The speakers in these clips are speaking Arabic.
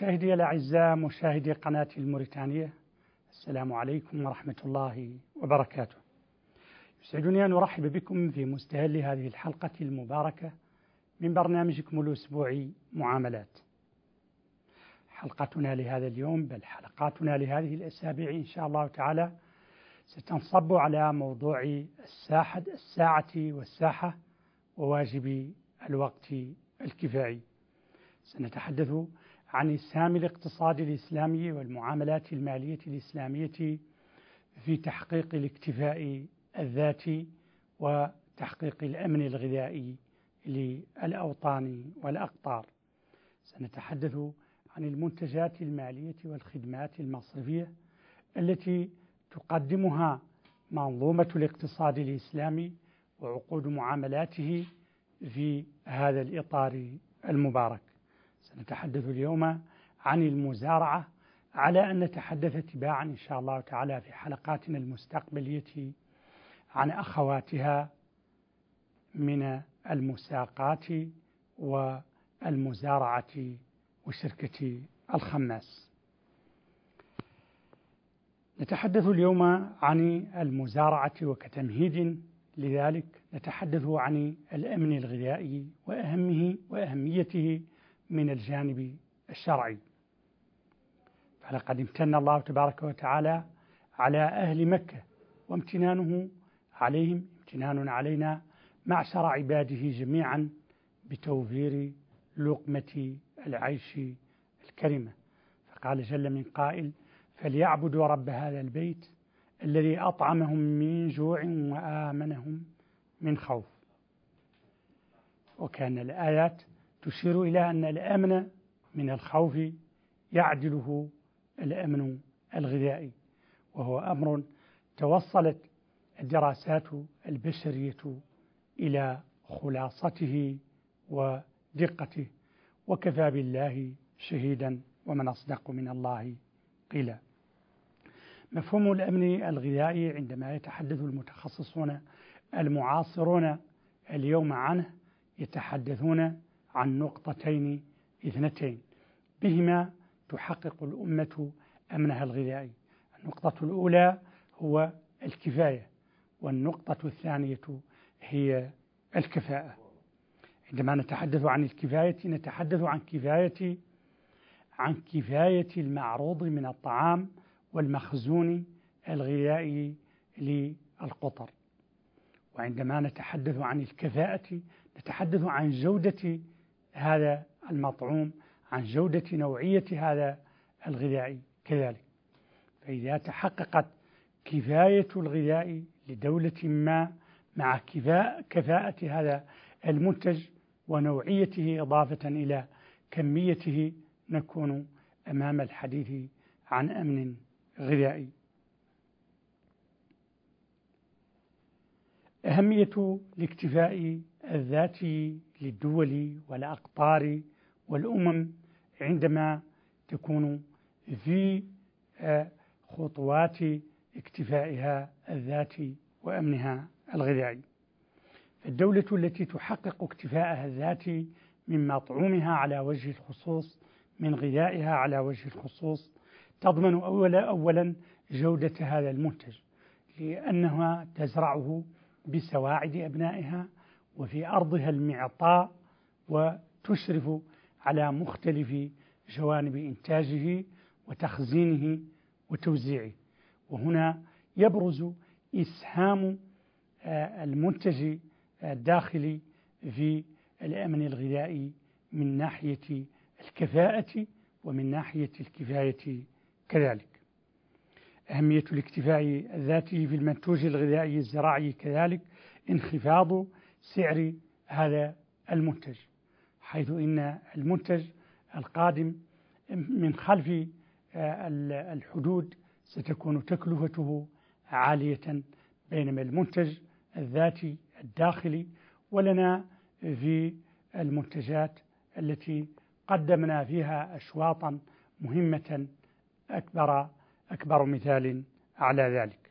مشاهدي الأعزاء مشاهدي قناة الموريتانية السلام عليكم ورحمة الله وبركاته. يسعدني أن أرحب بكم في مستهل هذه الحلقة المباركة من برنامجكم الأسبوعي معاملات. حلقتنا لهذا اليوم بل حلقاتنا لهذه الأسابيع إن شاء الله تعالى ستنصب على موضوع الساحة الساعة والساحة وواجب الوقت الكفائي سنتحدث عن السام الاقتصادي الإسلامي والمعاملات المالية الإسلامية في تحقيق الاكتفاء الذاتي وتحقيق الأمن الغذائي للأوطان والأقطار. سنتحدث عن المنتجات المالية والخدمات المصرفية التي تقدمها منظومة الاقتصاد الإسلامي وعقود معاملاته في هذا الإطار المبارك. سنتحدث اليوم عن المزارعة على أن نتحدث تباعا إن شاء الله تعالى في حلقاتنا المستقبلية عن أخواتها من المساقات والمزارعة وشركة الخماس. نتحدث اليوم عن المزارعة وكتمهيد لذلك نتحدث عن الأمن الغذائي وأهمه وأهميته من الجانب الشرعي. فلقد امتن الله تبارك وتعالى على أهل مكة وامتنانه عليهم امتنان علينا معشر عباده جميعا بتوفير لقمة العيش الكريمة. فقال جل من قائل فليعبدوا رب هذا البيت الذي أطعمهم من جوع وآمنهم من خوف. وكان الآيات تشير إلى أن الأمن من الخوف يعدله الأمن الغذائي وهو أمر توصلت الدراسات البشرية إلى خلاصته ودقته. وكفى بالله شهيدا ومن أصدق من الله قيلا. مفهوم الأمن الغذائي عندما يتحدث المتخصصون المعاصرون اليوم عنه يتحدثون عن نقطتين اثنتين. بهما تحقق الأمة أمنها الغذائي. النقطة الأولى هو الكفاية والنقطة الثانية هي الكفاءة. عندما نتحدث عن الكفاية نتحدث عن كفاية عن كفاية المعروض من الطعام والمخزون الغذائي للقطر. وعندما نتحدث عن الكفاءة نتحدث عن جودة هذا المطعوم عن جودة نوعية هذا الغذاء كذلك فإذا تحققت كفاية الغذاء لدولة ما مع كفاءة هذا المنتج ونوعيته إضافة إلى كميته نكون أمام الحديث عن أمن غذائي. أهمية الاكتفاء الذاتي للدول والأقطار والأمم عندما تكون في آه، خطوات اكتفائها الذاتي وأمنها الغذائي. فالدولة التي تحقق اكتفاءها الذاتي من مطعومها على وجه الخصوص من غذائها على وجه الخصوص تضمن أولا أولا جودة هذا المنتج لأنها تزرعه بسواعد أبنائها وفي أرضها المعطاء وتشرف على مختلف جوانب إنتاجه وتخزينه وتوزيعه. وهنا يبرز إسهام آه، المنتج الداخلي في الأمن الغذائي من ناحية الكفاءة ومن ناحية الكفاية كذلك. أهمية الاكتفاء الذاتي في المنتوج الغذائي الزراعي كذلك انخفاض سعر هذا المنتج حيث إن المنتج القادم من خلف آه، الحدود ستكون تكلفته عالية بينما المنتج الذاتي الداخلي ولنا في المنتجات التي قدمنا فيها أشواطا مهمة أكبر أكبر مثال على ذلك.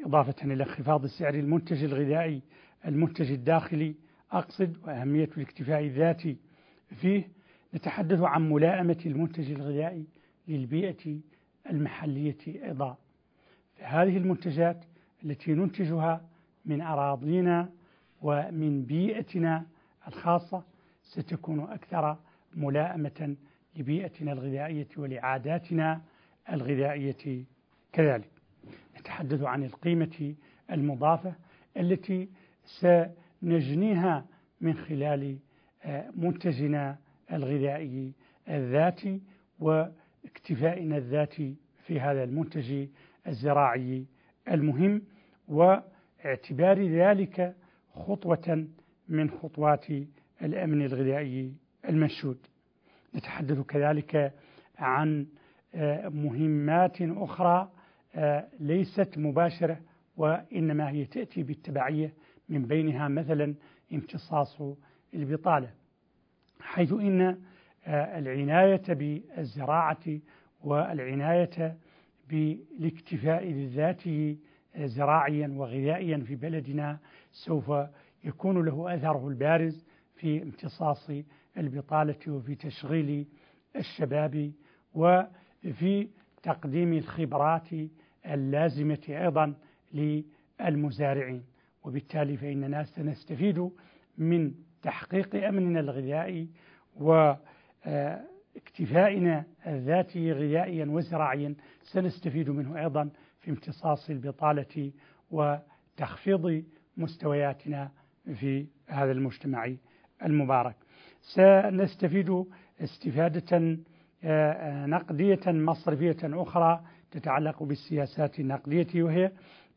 إضافة إلى انخفاض سعر المنتج الغذائي المنتج الداخلي أقصد وأهمية الاكتفاء الذاتي فيه نتحدث عن ملائمة المنتج الغذائي للبيئة المحلية أيضا. هذه المنتجات التي ننتجها من أراضينا ومن بيئتنا الخاصة ستكون أكثر ملائمة لبيئتنا الغذائية ولعاداتنا الغذائية كذلك. نتحدث عن القيمة المضافة التي سنجنيها من خلال آه، منتجنا الغذائي الذاتي واكتفائنا الذاتي في هذا المنتج الزراعي المهم واعتبار ذلك خطوة من خطوات الأمن الغذائي المنشود. نتحدث كذلك عن آه، مهمات أخرى آه، ليست مباشرة وإنما هي تأتي بالتبعية من بينها مثلا امتصاص البطالة حيث إن آه، العناية بالزراعة والعناية بالاكتفاء الذاتي زراعيا وغذائيا في بلدنا سوف يكون له أثره البارز في امتصاص البطالة وفي تشغيل الشباب وفي تقديم الخبرات اللازمة أيضا للمزارعين. وبالتالي فإننا سنستفيد من تحقيق أمننا الغذائي واكتفائنا الذاتي غذائيا وزراعيا سنستفيد منه أيضا في امتصاص البطالة وتخفيض مستوياتنا في هذا المجتمع المبارك. سنستفيد استفادة آه، نقدية مصرفية أخرى تتعلق بالسياسات النقدية وهي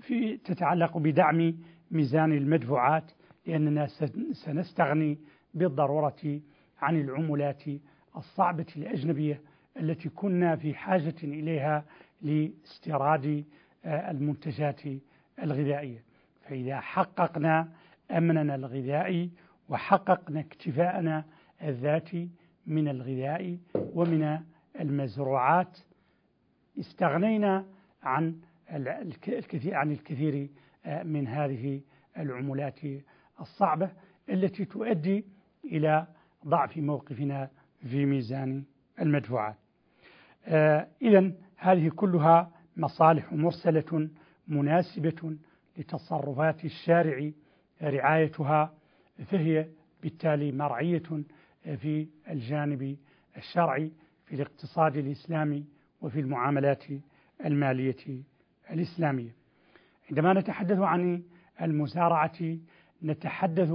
في تتعلق بدعم ميزان المدفوعات لأننا سنستغني بالضرورة عن العملات الصعبة الأجنبية التي كنا في حاجة إليها لاستيراد آه، المنتجات الغذائية. فإذا حققنا أمننا الغذائي وحققنا اكتفاءنا الذاتي من الغذاء ومن المزروعات استغنينا عن الكثير عن الكثير من هذه العملات الصعبة التي تؤدي إلى ضعف موقفنا في ميزان المدفوعات. آه، إذا هذه كلها مصالح مرسلة مناسبة لتصرفات الشارع رعايتها فهي بالتالي مرعية في الجانب الشرعي في الاقتصاد الإسلامي وفي المعاملات المالية الإسلامية عندما نتحدث عن المزارعة نتحدث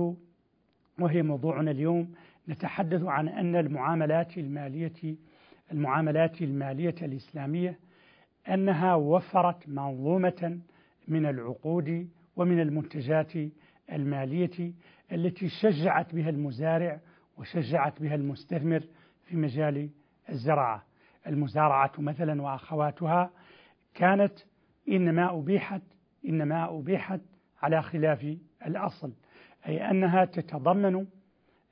وهي موضوعنا اليوم نتحدث عن أن المعاملات المالية المعاملات المالية الإسلامية أنها وفرت منظومة من العقود ومن المنتجات المالية التي شجعت بها المزارع وشجعت بها المستثمر في مجال الزراعة. المزارعة مثلا وأخواتها كانت إنما أبيحت إنما أبيحت على خلاف الأصل أي أنها تتضمن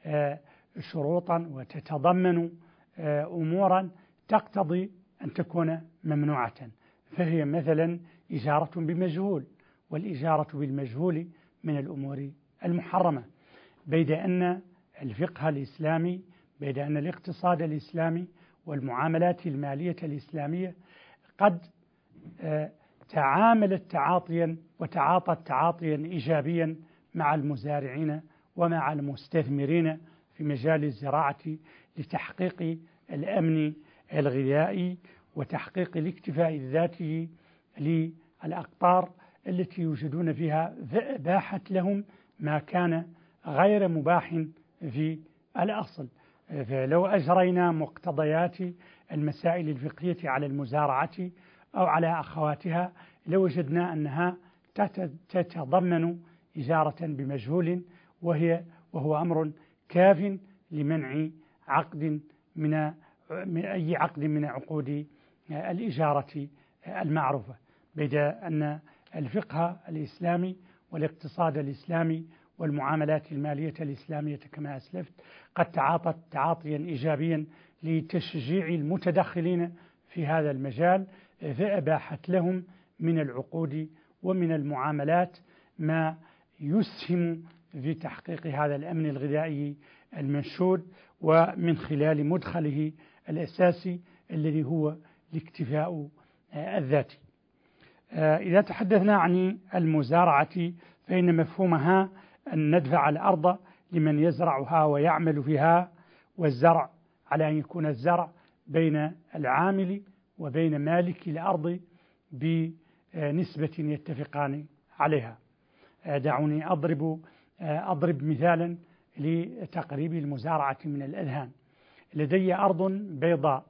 آه، شروطا وتتضمن آه، أمورا تقتضي أن تكون ممنوعة. فهي مثلا إجارة بمجهول والإجارة بالمجهول من الأمور المحرمة بيد أن الفقه الإسلامي بيد أن الاقتصاد الإسلامي والمعاملات المالية الإسلامية قد آه، تعاملت تعاطيا وتعاطت تعاطيا إيجابيا مع المزارعين ومع المستثمرين في مجال الزراعة لتحقيق الأمن الغذائي وتحقيق الاكتفاء الذاتي للأقطار التي يوجدون فيها فأباحت لهم ما كان غير مباح في الأصل. فلو أجرينا مقتضيات المسائل الفقهية على المزارعة أو على أخواتها لوجدنا أنها تتضمن إجارة بمجهول وهي وهو أمر كاف لمنع عقد من من أي عقد من عقود الإجارة المعروفة. بيد أن الفقه الإسلامي والاقتصاد الإسلامي والمعاملات المالية الإسلامية كما أسلفت قد تعاطت تعاطيا إيجابيا لتشجيع المتدخلين في هذا المجال فأباحت لهم من العقود ومن المعاملات ما يسهم في تحقيق هذا الأمن الغذائي المنشود ومن خلال مدخله الأساسي الذي هو الاكتفاء الذاتي. إذا تحدثنا عن المزارعة فإن مفهومها أن ندفع الأرض لمن يزرعها ويعمل فيها والزرع على أن يكون الزرع بين العامل وبين مالك الأرض بنسبة يتفقان عليها. دعوني أضرب أضرب مثالا لتقريب المزارعة من الأذهان. لدي أرض بيضاء.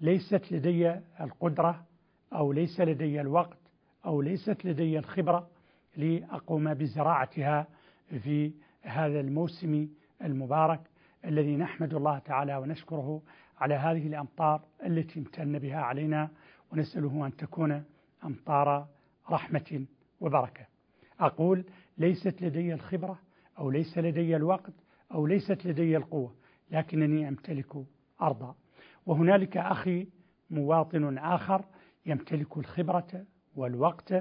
ليست لدي القدرة أو ليس لدي الوقت أو ليست لدي الخبرة لأقوم بزراعتها في هذا الموسم المبارك الذي نحمد الله تعالى ونشكره على هذه الأمطار التي امتن بها علينا ونسأله أن تكون أمطار رحمة وبركة. أقول ليست لدي الخبرة أو ليس لدي الوقت أو ليست لدي القوة لكنني أمتلك أرضا وهنالك أخي مواطن آخر يمتلك الخبرة والوقت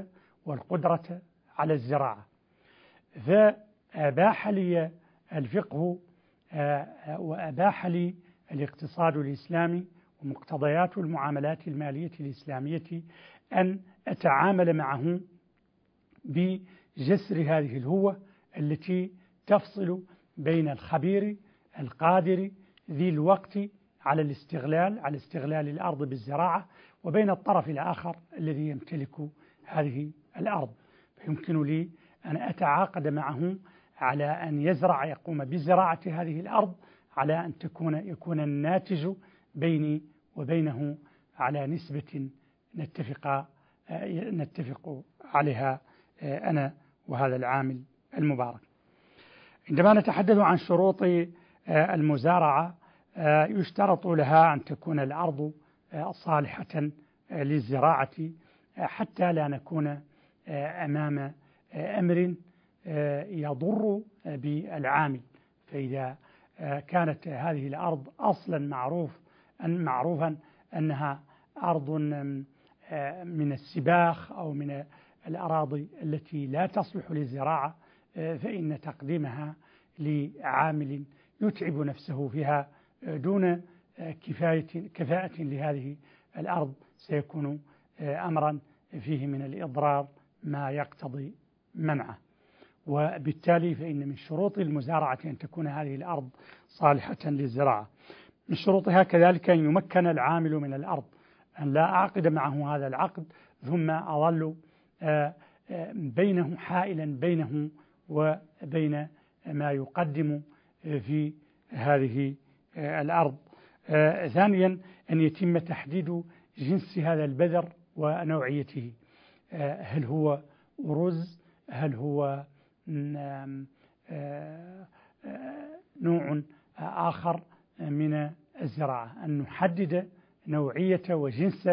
والقدرة على الزراعة. فأباح لي الفقه آه، وأباح لي الاقتصاد الإسلامي ومقتضيات المعاملات المالية الإسلامية أن أتعامل معه بجسر هذه الهوة التي تفصل بين الخبير القادر ذي الوقت على الاستغلال على استغلال الأرض بالزراعة وبين الطرف الآخر الذي يمتلك هذه الأرض. فيمكن لي أن أتعاقد معه على أن يزرع يقوم بزراعة هذه الأرض على أن تكون يكون الناتج بيني وبينه على نسبة نتفق نتفق عليها أنا وهذا العامل المبارك. عندما نتحدث عن شروط المزارعة يشترط لها أن تكون الأرض صالحة للزراعة حتى لا نكون أمام أمر يضر بالعامل. فإذا كانت هذه الأرض أصلا معروف أن معروفا أنها أرض من السباخ أو من الأراضي التي لا تصلح للزراعة فإن تقديمها لعامل يتعب نفسه فيها دون كفاية كفاءة لهذه الأرض. سيكون أمرا فيه من الإضرار ما يقتضي منعه. وبالتالي فإن من شروط المزارعة أن تكون هذه الأرض صالحة للزراعة. من شروطها كذلك أن يمكن العامل من الأرض أن لا أعقد معه هذا العقد ثم أظل آه، آه، بينه حائلا بينه وبين ما يقدم في هذه آه، الأرض. ثانيا أن يتم تحديد جنس هذا البذر ونوعيته. هل هو أرز هل هو نوع آخر من الزراعة أن نحدد نوعية وجنس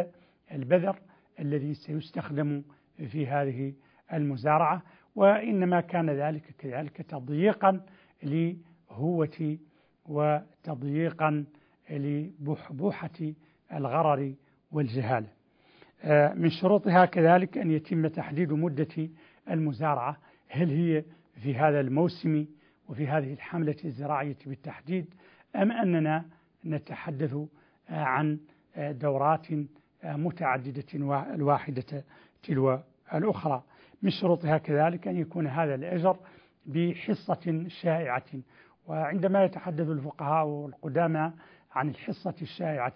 البذر الذي سيستخدم في هذه المزارعة وإنما كان ذلك كذلك تضييقا لهوة وتضييقا لبحبوحة الغرر والجهالة آه، من شروطها كذلك أن يتم تحديد مدة المزارعة هل هي في هذا الموسم وفي هذه الحملة الزراعية بالتحديد أم أننا نتحدث عن دورات متعددة الواحدة تلو الأخرى. من شروطها كذلك أن يكون هذا الأجر بحصة شائعة. وعندما يتحدث الفقهاء والقدامى عن الحصة الشائعة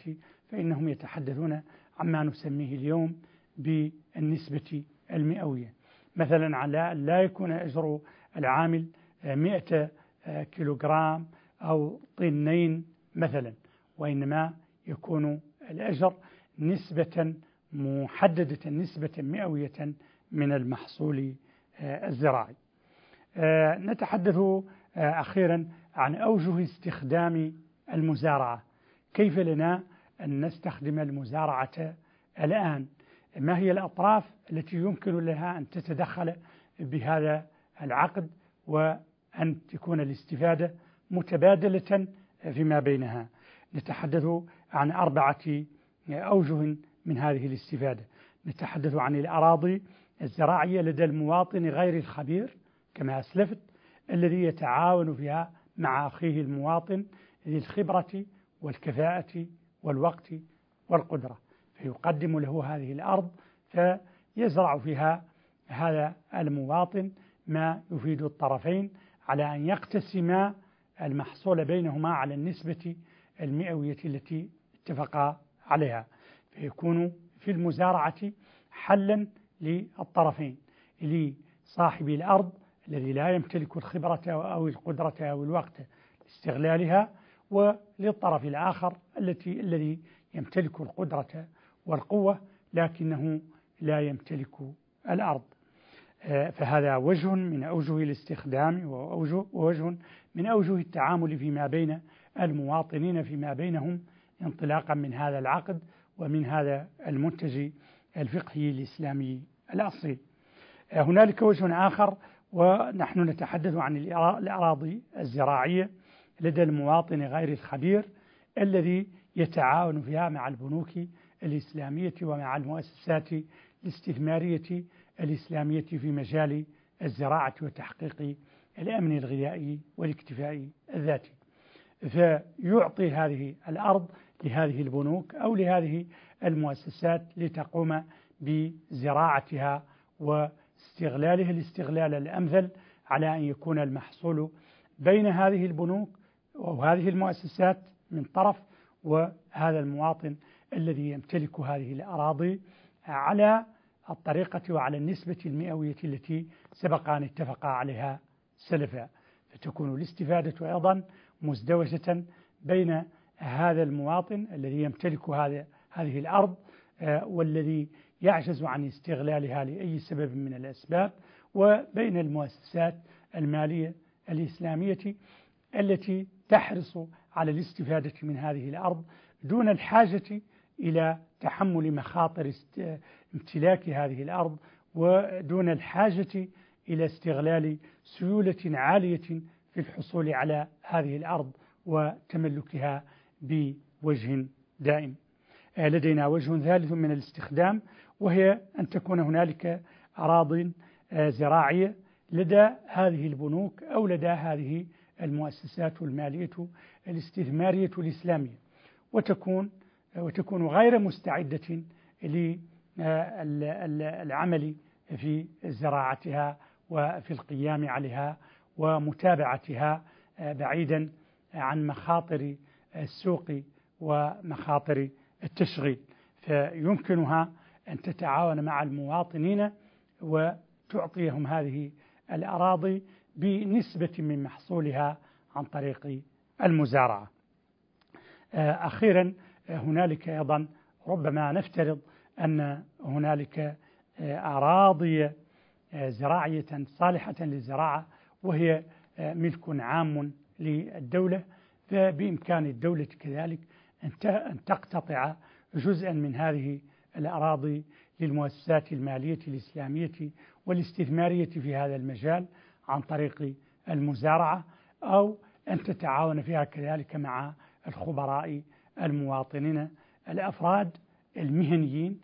فإنهم يتحدثون عما نسميه اليوم بالنسبة المئوية. مثلا على لا يكون أجر العامل 100 كيلوغرام أو طنين مثلا وإنما يكون الأجر نسبة محددة نسبة مئوية من المحصول الزراعي. نتحدث أخيرا عن أوجه استخدام المزارعة. كيف لنا أن نستخدم المزارعة الآن؟ ما هي الأطراف التي يمكن لها أن تتدخل بهذا العقد وأن تكون الاستفادة متبادلة فيما بينها؟ نتحدث عن أربعة أوجه من هذه الاستفادة. نتحدث عن الأراضي الزراعية لدى المواطن غير الخبير كما أسلفت الذي يتعاون فيها مع أخيه المواطن ذي الخبرة والكفاءة والوقت والقدرة. فيقدم له هذه الأرض فيزرع فيها هذا المواطن ما يفيد الطرفين على أن يقتسما المحصول بينهما على النسبة المئوية التي اتفقا عليها فيكون في المزارعة حلا للطرفين لصاحب الأرض الذي لا يمتلك الخبرة أو القدرة أو الوقت لاستغلالها وللطرف الآخر التي الذي يمتلك القدرة والقوة لكنه لا يمتلك الأرض. آه، فهذا وجه من أوجه الاستخدام ووجه من أوجه التعامل فيما بين المواطنين فيما بينهم انطلاقا من هذا العقد ومن هذا المنتج الفقهي الإسلامي الأصيل آه، هنالك وجه آخر ونحن نتحدث عن الأراضي الزراعية لدى المواطن غير الخبير الذي يتعاون فيها مع البنوك الإسلامية ومع المؤسسات الاستثمارية الإسلامية في مجال الزراعة وتحقيق الأمن الغذائي والاكتفاء الذاتي. فيعطي هذه الأرض لهذه البنوك أو لهذه المؤسسات لتقوم بزراعتها واستغلالها الاستغلال الأمثل على أن يكون المحصول بين هذه البنوك وهذه المؤسسات من طرف وهذا المواطن الذي يمتلك هذه الأراضي على الطريقة وعلى النسبة المئوية التي سبق أن اتفق عليها سلفا. فتكون الاستفادة أيضا مزدوجة بين هذا المواطن الذي يمتلك هذا هذه الأرض آه، والذي يعجز عن استغلالها لأي سبب من الأسباب وبين المؤسسات المالية الإسلامية التي تحرص على الاستفادة من هذه الأرض دون الحاجة إلى تحمل مخاطر امتلاك هذه الأرض ودون الحاجة إلى استغلال سيولة عالية في الحصول على هذه الأرض وتملكها بوجه دائم. آه، لدينا وجه ثالث من الاستخدام وهي أن تكون هنالك أراضي آه، زراعية لدى هذه البنوك أو لدى هذه المؤسسات المالية الاستثمارية الإسلامية. وتكون وتكون غير مستعدة للعمل في زراعتها وفي القيام عليها ومتابعتها بعيدا عن مخاطر السوق ومخاطر التشغيل. فيمكنها أن تتعاون مع المواطنين وتعطيهم هذه الأراضي بنسبة من محصولها عن طريق المزارعة. أخيرا هنالك أيضا ربما نفترض أن هنالك أراضي زراعية صالحة للزراعة وهي ملك عام للدولة. فبإمكان الدولة كذلك أن تقتطع جزءا من هذه الأراضي للمؤسسات المالية الإسلامية والاستثمارية في هذا المجال عن طريق المزارعة أو أن تتعاون فيها كذلك مع الخبراء المواطنين الأفراد المهنيين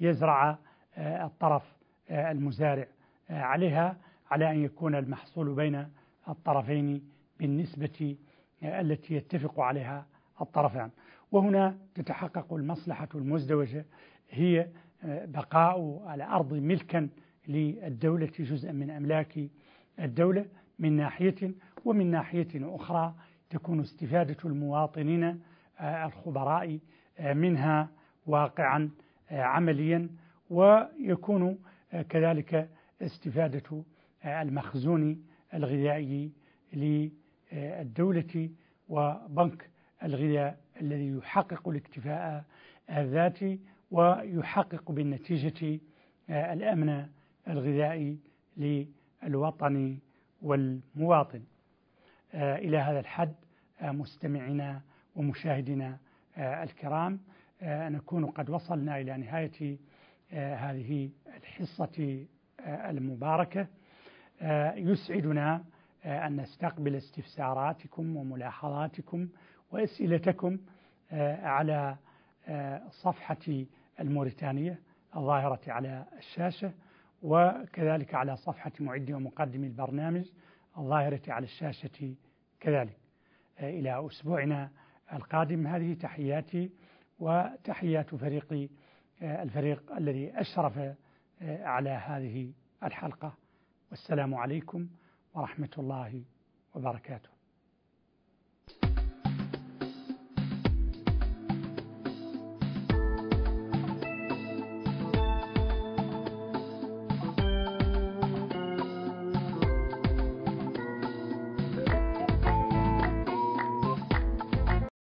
ليزرع آه، الطرف آه، المزارع آه، عليها على أن يكون المحصول بين الطرفين بالنسبة التي يتفق عليها الطرفان. وهنا تتحقق المصلحة المزدوجة هي بقاء الأرض ملكا للدولة جزءا من أملاك الدولة من ناحية ومن ناحية أخرى تكون استفادة المواطنين الخبراء منها واقعا عمليا ويكون كذلك استفادة المخزون الغذائي للدولة وبنك الغذاء الذي يحقق الاكتفاء الذاتي ويحقق بالنتيجة الأمن الغذائي للوطن والمواطن. إلى هذا الحد مستمعينا ومشاهدينا الكرام نكون قد وصلنا إلى نهاية هذه الحصة المباركة. يسعدنا أن نستقبل استفساراتكم وملاحظاتكم وأسئلتكم على صفحة الموريتانية الظاهرة على الشاشة وكذلك على صفحة معد ومقدم البرنامج الظاهرة على الشاشة كذلك. إلى أسبوعنا. القادم هذه تحياتي وتحيات فريق الفريق الذي أشرف على هذه الحلقة. والسلام عليكم ورحمة الله وبركاته.